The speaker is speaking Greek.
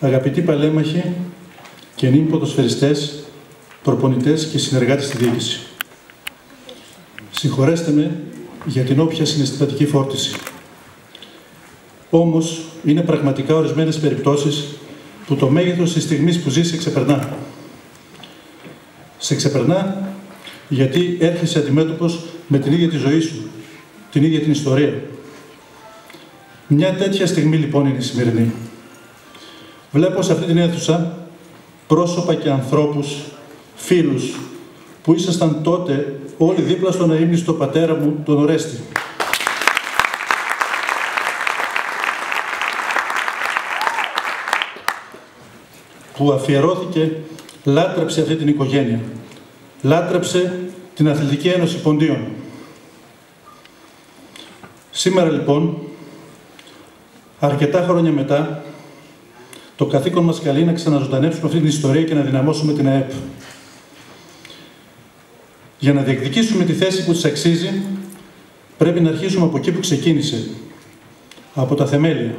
αγαπητοί παλέμαχοι και νύμοι ποδοσφαιριστές, προπονητές και συνεργάτες στη διοίκηση. Συγχωρέστε με για την όποια συναισθηματική φόρτιση. Όμως, είναι πραγματικά ορισμένες περιπτώσεις που το μέγεθος της στιγμής που ζει σε ξεπερνά. Σε ξεπερνά γιατί έρχεσαι αντιμέτωπος με την ίδια τη ζωή σου, την ίδια την ιστορία. Μια τέτοια στιγμή λοιπόν είναι η σημερινή. Βλέπω σε αυτή την αίθουσα πρόσωπα και ανθρώπους, φίλους, που ήσασταν τότε όλοι δίπλα στον αείμνηστο πατέρα μου, τον Ορέστη. που αφιερώθηκε, λάτρεψε αυτή την οικογένεια. Λάτρεψε την Αθλητική Ένωση Ποντίων. Σήμερα λοιπόν, αρκετά χρόνια μετά, το καθήκον μας καλεί να ξαναζωντανέψουμε αυτή την ιστορία και να δυναμώσουμε την ΑΕΠ. Για να διεκδικήσουμε τη θέση που της αξίζει, πρέπει να αρχίσουμε από εκεί που ξεκίνησε, από τα θεμέλια.